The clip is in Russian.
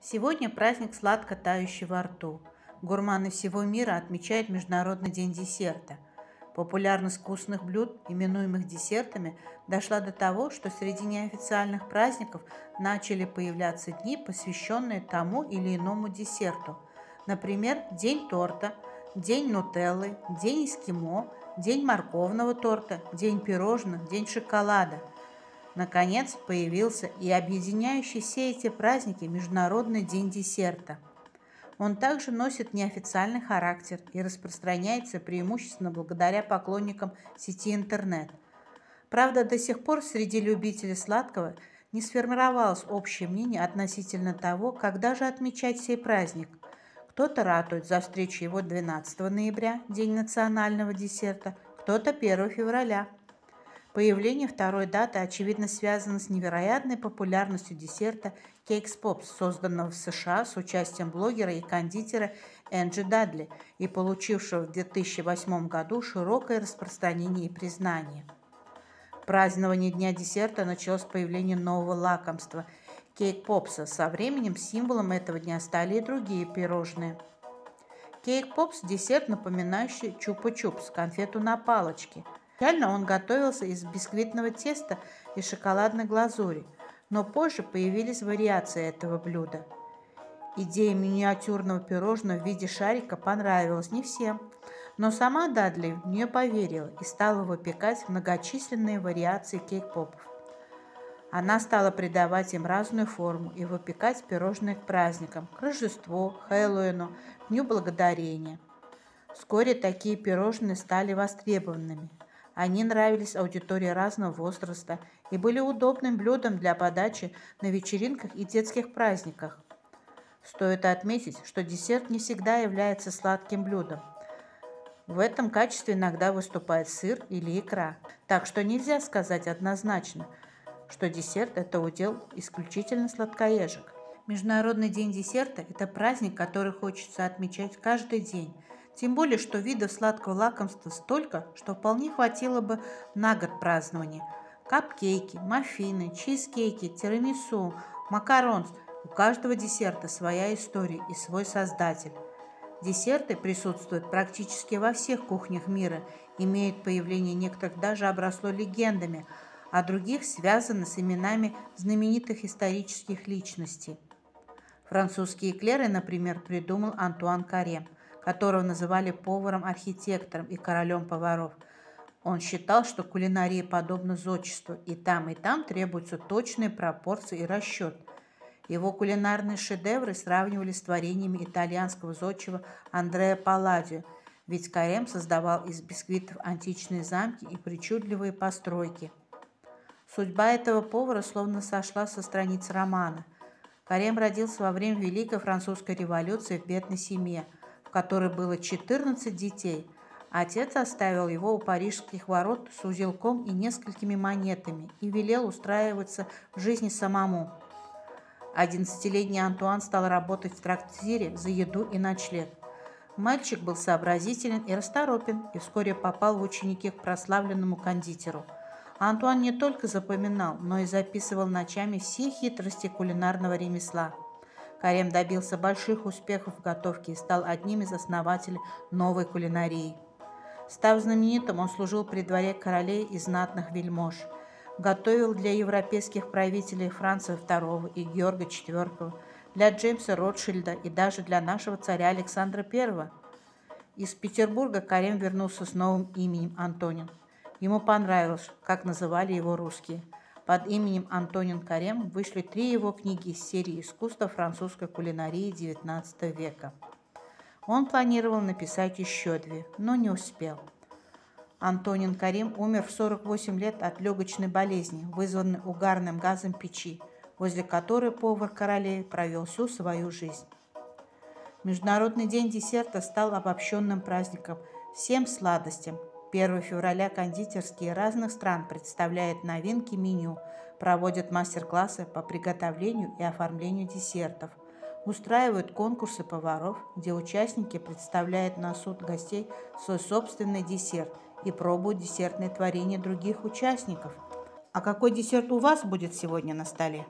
Сегодня праздник сладко тающий во рту. Гурманы всего мира отмечают Международный день десерта. Популярность вкусных блюд, именуемых десертами, дошла до того, что среди неофициальных праздников начали появляться дни, посвященные тому или иному десерту. Например, День торта, День нутеллы, День эскимо, День морковного торта, День пирожных, День шоколада – Наконец появился и объединяющий все эти праздники Международный день десерта. Он также носит неофициальный характер и распространяется преимущественно благодаря поклонникам сети интернет. Правда, до сих пор среди любителей сладкого не сформировалось общее мнение относительно того, когда же отмечать сей праздник. Кто-то ратует за встречу его 12 ноября, День национального десерта, кто-то 1 февраля – Появление второй даты, очевидно, связано с невероятной популярностью десерта Cakes Pops, созданного в США с участием блогера и кондитера Энджи Дадли и получившего в 2008 году широкое распространение и признание. Празднование Дня десерта началось с появления нового лакомства – кейк-попса. Со временем символом этого дня стали и другие пирожные. Кейк-попс – десерт, напоминающий чупа-чупс – конфету на палочке – Изначально он готовился из бисквитного теста и шоколадной глазури, но позже появились вариации этого блюда. Идея миниатюрного пирожного в виде шарика понравилась не всем, но сама Дадли в нее поверила и стала выпекать многочисленные вариации кейк-попов. Она стала придавать им разную форму и выпекать пирожные к праздникам, к Рождеству, Хэллоуину, Дню Благодарения. Вскоре такие пирожные стали востребованными – они нравились аудитории разного возраста и были удобным блюдом для подачи на вечеринках и детских праздниках. Стоит отметить, что десерт не всегда является сладким блюдом. В этом качестве иногда выступает сыр или икра. Так что нельзя сказать однозначно, что десерт – это удел исключительно сладкоежек. Международный день десерта – это праздник, который хочется отмечать каждый день – тем более, что видов сладкого лакомства столько, что вполне хватило бы на год празднования. Капкейки, маффины, чизкейки, тирамису, макарон. У каждого десерта своя история и свой создатель. Десерты присутствуют практически во всех кухнях мира, имеют появление некоторых даже обросло легендами, а других связано с именами знаменитых исторических личностей. Французские эклеры, например, придумал Антуан Каре – которого называли поваром-архитектором и королем поваров. Он считал, что кулинария подобна зодчеству, и там, и там требуются точные пропорции и расчет. Его кулинарные шедевры сравнивали с творениями итальянского зодчего Андреа Палладио, ведь Карем создавал из бисквитов античные замки и причудливые постройки. Судьба этого повара словно сошла со страниц романа. Карем родился во время Великой Французской революции в бедной семье – в которой было 14 детей. Отец оставил его у парижских ворот с узелком и несколькими монетами и велел устраиваться в жизни самому. Одиннадцатилетний Антуан стал работать в трактире за еду и ночлег. Мальчик был сообразителен и расторопен, и вскоре попал в ученики к прославленному кондитеру. Антуан не только запоминал, но и записывал ночами все хитрости кулинарного ремесла – Карем добился больших успехов в готовке и стал одним из основателей новой кулинарии. Став знаменитым, он служил при дворе королей и знатных вельмож. Готовил для европейских правителей Франца II и Георга IV, для Джеймса Ротшильда и даже для нашего царя Александра I. Из Петербурга Карем вернулся с новым именем Антонин. Ему понравилось, как называли его русские – под именем Антонин Карем вышли три его книги из серии «Искусство французской кулинарии XIX века». Он планировал написать еще две, но не успел. Антонин Карим умер в 48 лет от легочной болезни, вызванной угарным газом печи, возле которой повар королей провел всю свою жизнь. Международный день десерта стал обобщенным праздником всем сладостям, 1 февраля кондитерские разных стран представляют новинки меню, проводят мастер-классы по приготовлению и оформлению десертов, устраивают конкурсы поваров, где участники представляют на суд гостей свой собственный десерт и пробуют десертные творения других участников. А какой десерт у вас будет сегодня на столе?